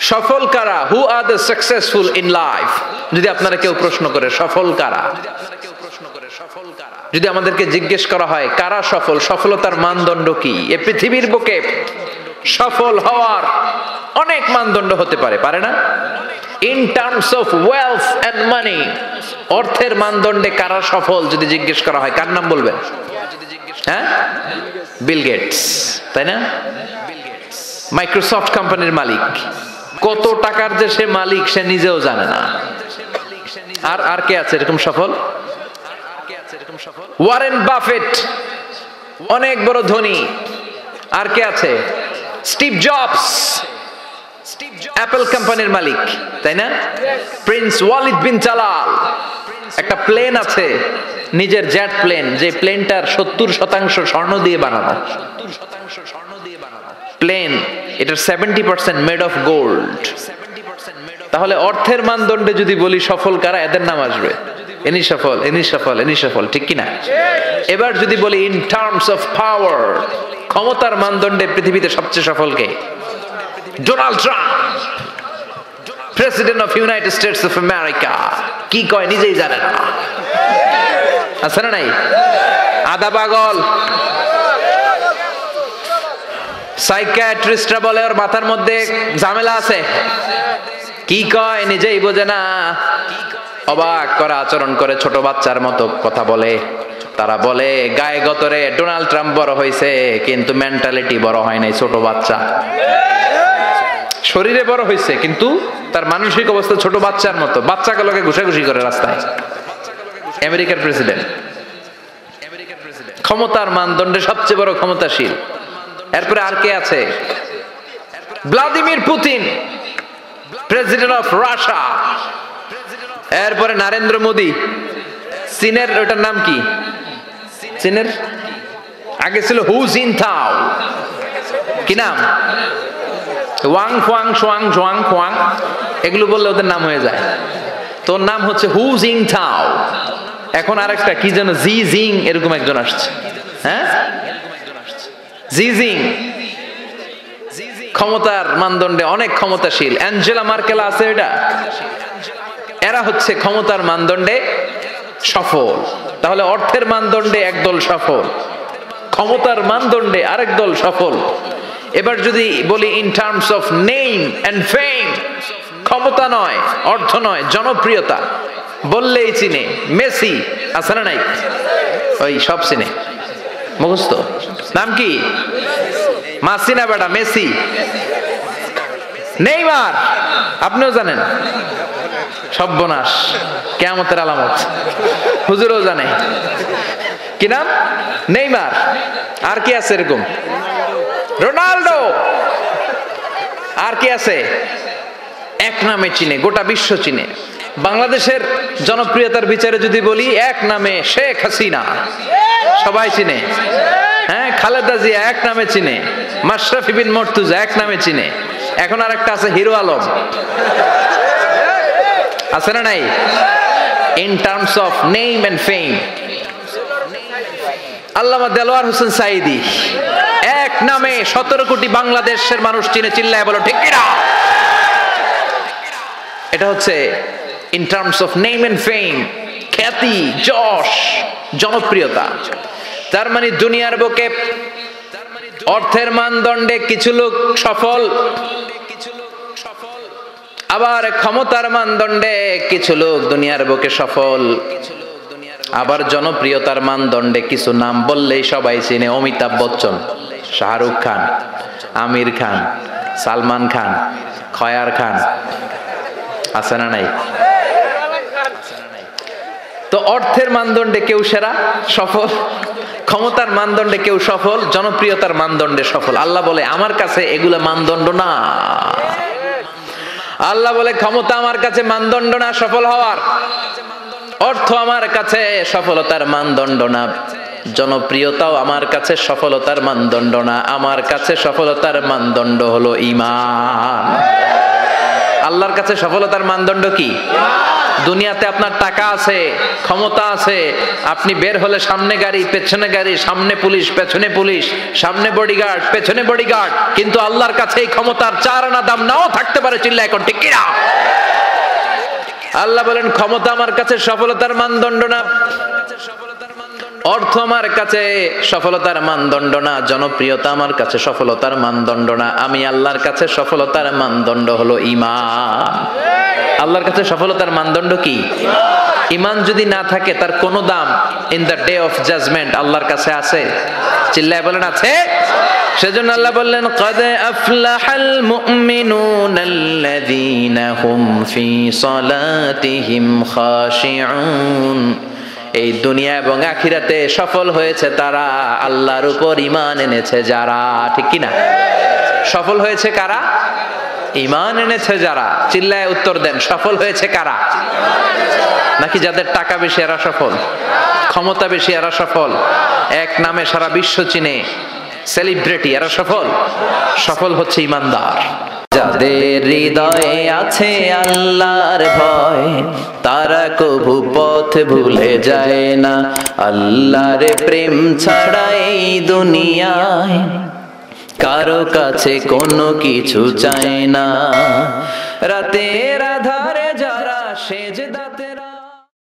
সফল কারা? Who are the successful in life যদি আপনারা কেউ প্রশ্ন করে, সফল কারা? যদি আমাদেরকে জিজ্ঞেস করা হয়, কারা সফল? সফলতার মানদণ্ড কি? এ পৃথিবীর বুকে সফল হওয়ার অনেক মানদণ্ড হতে পারে পারে না? In terms of wealth and money অর্থের মানদণ্ডে কারা সফল? যদি জিজ্ঞেস করা হয়, কার নাম বলবেন? হ্যাঁ? বিল গেটস তাই না? মাইক্রোসফট কোম্পানির মালিক। কত টাকার যে সে মালিক, সে নিজেও জানে না। আর আর কে আছে? এরকম সফল? ওয়ারেন বাফেট অনেক বড় ধনী। আর কে আছে? স্টিভ জবস অ্যাপল কোম্পানির মালিক, তাই না? প্রিন্স ওয়ালিদ বিন চালাল একটা প্লেন আছে, নিজের জেট প্লেন যে প্লেনটার সত্তর শতাংশ স্বর্ণ দিয়ে বানানো। প্লেন এটার seventy percent made of gold তাহলে অর্থের মানদণ্ডে যদি বলি সফল কারা, এদের নাম আসবে। এনি সফল এনি সফল এনি সফল, ঠিক কিনা? এবার যদি বলি ইন টার্মস অফ পাওয়ার ক্ষমতার মানদণ্ডে পৃথিবীতে সবচেয়ে সফল কে? Donald Trump president of United States of America কি কয় নিজেই জানে না। আছে না নাই? আদা পাগল। সাইকিয়াট্রিস্টরা বলে, ওর মাথার মধ্যে ঝামেলা আছে। কি কয় নিজেই বোঝে না। অবাক করে আচরণ করে ছোট বাচ্চার মতো কথা বলে। তারা বলে, গায়ে গতরে ডোনাল্ড ট্রাম্প বড় হয়েছে, কিন্তু মেন্টালিটি বড় হয় নাই ছোট বাচ্চা। শরীরে বড় হয়েছে, কিন্তু তার মানসিক অবস্থা ছোট বাচ্চার মতো। বাচ্চাকে বাচ্চাগুলোকে ঘুষাঘুষি করে রাস্তায়। আমেরিকার প্রেসিডেন্ট। ক্ষমতার মানদণ্ডে সবচেয়ে বড় ক্ষমতাশীল। এরপরে আর কে আছে? Vladimir Putin, president of Russia. এরপরে নরেন্দ্র মোদী। চীনের, ওটার নাম কি? চীনের? আগে ছিল হু জিনথাও। কি নাম? ওয়াং ফোয়াং, সোয়াং জোয়াং খোয়াং এগুলো বললে ওদের নাম হয়ে যায়। তোর নাম হচ্ছে হু জিং থাও এখন আরেকটা, কি যেন জি জিং এরকম একজন আসছে। হ্যাঁ? জি জিং ক্ষমতার মানদণ্ডে অনেক ক্ষমতাশীল। অ্যাঞ্জেলা মার্কেল আছে এটা। এরা হচ্ছে ক্ষমতার মানদণ্ডে সফল। তাহলে অর্থের মানদণ্ডে একদল সফল। ক্ষমতার মানদণ্ডে আরেক দল সফল। এবার যদি বলি in terms of name and fame ক্ষমতা নয়, অর্থ নয়, জনপ্রিয়তা। বললেই চিনে। মেসি আছে না নাই? ওই সব চিনে। মুখস্থ। নাম কি? মাসিনা বেটা, মেসি? নেইমার। আপনিও জানেন। সব্যনাশ কেমতের আলামত। হুজুরও জানে। কি নাম? নেইমার। আর কি আছে এরকম? রোনাল্ডো। আর কি আছে? এক নামে চিনে, গোটা বিশ্ব চিনে। বাংলাদেশের জনপ্রিয়তার বিচারে যদি বলি, এক নামে শেখ হাসিনা। সবাই চিনে। হ্যাঁ খালেদা জিয়া এক নামে চিনে। মাশরাফি বিন মর্তুজা এক নামে চিনে। এখন আর একটা আছে, হিরো আলম। আছে না নাই? In terms of name and fame আল্লামা দেলোয়ার হোসেন সাইদি এক নামে সতেরো কোটি বাংলাদেশের মানুষ চিনে, চিল্লায় বলো, ঠিক কিনা? এটা হচ্ছে in terms of name and fame খ্যাতি, যশ। জনপ্রিয়তা। তার মানে দুনিয়ার বুকে অর্থের মানদণ্ডে কিছু লোক সফল, আবার ক্ষমতার মানদণ্ডে কিছু লোক দুনিয়ার বুকে সফল, আবার জনপ্রিয়তার মানদণ্ডে কিছু নাম বললেই সবাই চিনে অমিতাভ বচ্চন, শাহরুখ খান, আমির খান, সালমান খান, খয়ার খান, আছে না নাই? তো অর্থের মানদণ্ডে কেউ সেরা, সফল। ক্ষমতার মানদণ্ডে কেউ সফল, জনপ্রিয়তার মানদণ্ডে সফল। আল্লাহ বলে, আমার কাছে এগুলো মানদণ্ড না। আল্লাহ বলে, ক্ষমতা আমার কাছে মানদণ্ড না, সফল হওয়ার। অর্থ আমার কাছে সফলতার মানদণ্ড না। জনপ্রিয়তাও আমার কাছে সফলতার মানদণ্ড না। আমার কাছে সফলতার মানদণ্ড হলো ইমান। আল্লাহর কাছে সফলতার মানদণ্ড কি? দুনিয়াতে আপনার টাকা আছে, ক্ষমতা আছে, আপনি বের হলে সামনে গাড়ি, পেছনে গাড়ি, সামনে পুলিশ, পেছনে পুলিশ, সামনে বডিগার্ড পেছনে বডিগার্ড কিন্তু আল্লাহর কাছে এই ক্ষমতার চার আনা দাম নাও থাকতে পারে চিল্লা এখন, ঠিক কিনা? আল্লাহ বলেন, ক্ষমতা আমার কাছে, সফলতার মানদণ্ড না। অর্থ আমার কাছে, সফলতার মানদণ্ড না। জনপ্রিয়তা আমার কাছে, সফলতার মানদণ্ড না। আমি আল্লাহর কাছে সফলতার মানদণ্ড হলো ইমান। আল্লাহর কাছে সফলতার মানদণ্ড কি? ইমান যদি না থাকে, তার কোনো দাম in the day of judgement আল্লাহর কাছে আছে? চিল্লায় বলেন, আছে। সেজন্য আল্লাহ বললেন, কদ আফলাহাল মুমিনুনাল্লাযীনা হুম ফি সালাতিহিম খাশিউন। এই দুনিয়া এবং আখিরাতে সফল হয়েছে তারা, আল্লাহর উপর ইমান এনেছে যারা, ঠিক কি না সফল হয়েছে কারা? ইমান এনেছে যারা? চিল্লায় উত্তর দেন, সফল হয়েছে কারা? নাকি যাদের টাকা বেশি এরা সফল? ক্ষমতা বেশি এরা সফল? এক নামে সারা বিশ্ব চিনে সেলিব্রিটি, এরা সফল? সফল হচ্ছে ইমানদার। যাদের হৃদয়ে আছে আল্লাহর ভয়, তারা কবু পথ ভুলে যায় না। আল্লাহর প্রেম ছাড়া এই দুনিয়ায় কারও কাছে কোনো কিছু চাই না। রাতের